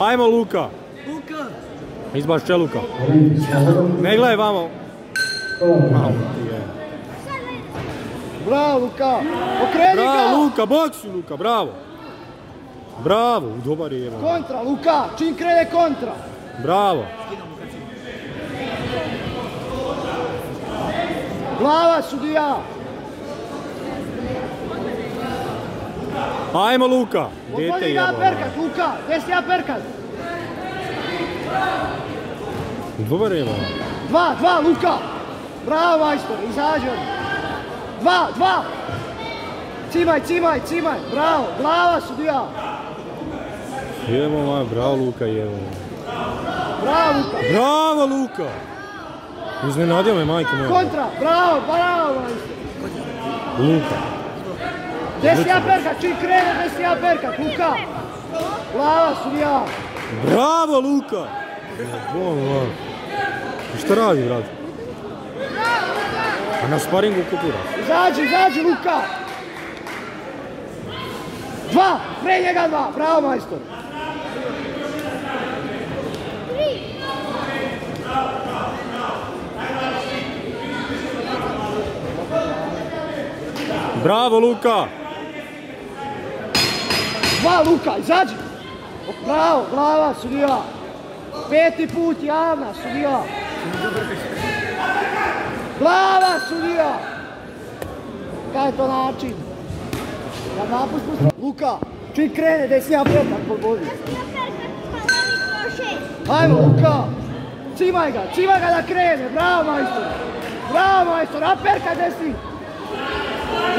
Ajmo Luka. Luka! Izbaš Čeluka. Ne gledaj vamo. Malo ti je. Bravo Luka! Okreni Bravo ga! Luka, boksi Luka, bravo. Bravo, dobar je. Kontra Luka! Čim krene kontra! Bravo. Glava sudija! Ajmo Luka. Odvodi jebo. perkat Luka! Desni perkat! Dobar je. Dva, dva Luka! Bravo majstor, izađi od. Dva, dva! Cimaj, cimaj, cimaj! Bravo! Glava sudija! Jebo maj, bravo Luka, jebo. Bravo Luka! Bravo Luka. Iznenadio me majke moja. Kontra! Bravo, bravo majstor! Luka. Desni perkat, čim krene desni perkat Luka! Glava sudija! Bravo Luka. Maj. Šta radi, brat? A na sparingu kupira. Izađi, izađi Luka! Dva! Pre njega dva! Bravo majstor! Bravo Luka. Dva Luka, izađi! Bravo, glava, sudija! Peti put javna, sudija! Glava, sudija! Kaj je to način? Ja napustim. Luka, čim krene, desni apretak pogodi. Ajmo, Luka! Cimaj ga, cimaj ga da krene, bravo majstor! Bravo majstor, aperka desni!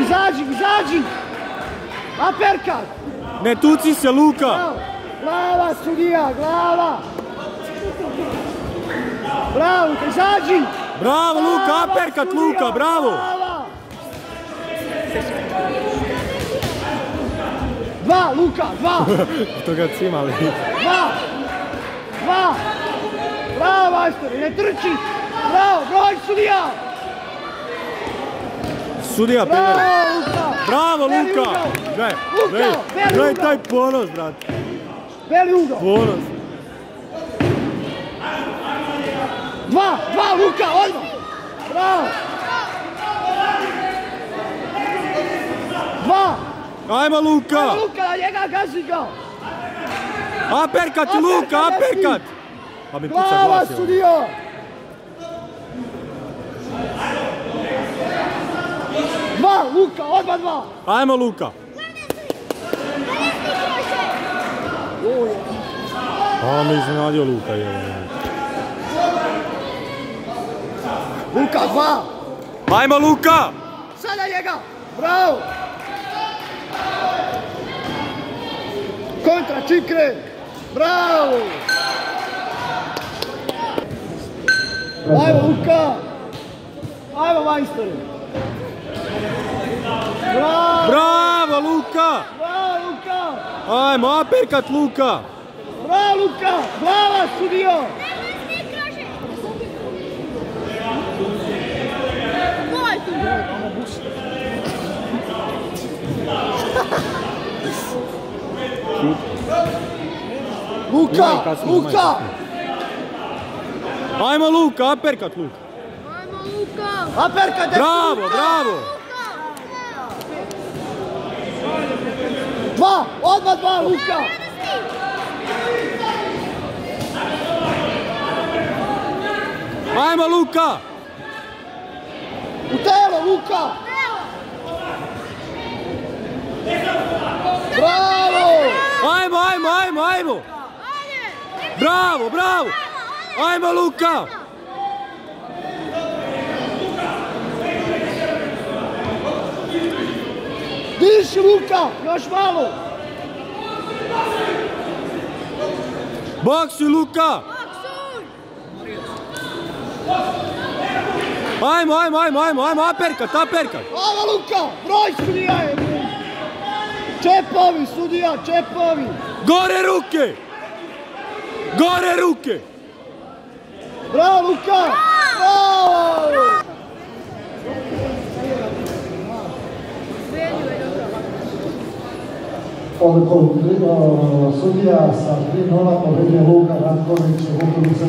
Izađi, izađi! Aperkat! Ne tuci se Luka. Bravo! Glava, sudija, glava! Bravo, izađi! Bravo Luka, aperkat Luka, bravo. Dva, Luka, dva! To ga cimali. Dva! Dva! Bravo, majstori, ne trči! Bravo, broj, sudija! Sudija Bravo, Pever. Luka! Bravo Luka. ugao. Gle, Luka, gle, beli gle ugao. taj ponos, brat. Beli ugao! Ponos. Dva, dva, Luka, odmah! Bravo! Dva! Ajmo Luka. Ajmo, Luka, njega gazi ga! Aperkat Luka, aperkat. Pa mi puca Glava, glas. sudija! Dva, Luka, odmah dva! Ajmo Luka. A me iznenadio Luka je. Luka, dva! Ajmo Luka. Sada njega! Bravo! Kontra, čim krene! Bravo! Ajmo, Luka! Ajmo, majstori! Bravo! Bravo Luka. Bravo, Luka! Ajmo aperkat Luka. Bravo, Luka! Glava, sudio! Luka! Luka! Ajmo Luka, aperkat Luka. Aperka, desni Bravo, Luka! bravo. Dva! Odmah dva, Luka! Ajmo Luka. U telo, Luka! Bravo! Ajmo, ajmo, ajmo, ajmo. Bravo, bravo. Ajmo Luka. Diši, Luka! Još malo! Boksi Luka. Ajmo, ajmo, ajmo, ajmo, ajmo, aperkat, aperkat. Ava, Luka! Broj sudija je! Čepovi, sudija, čepovi! Gore ruke. Gore ruke. Bravo, Luka! Bravo! od sudia sa Hrinova pobedi Luka Ratković i Vukovicu.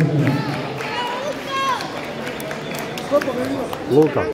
Luka.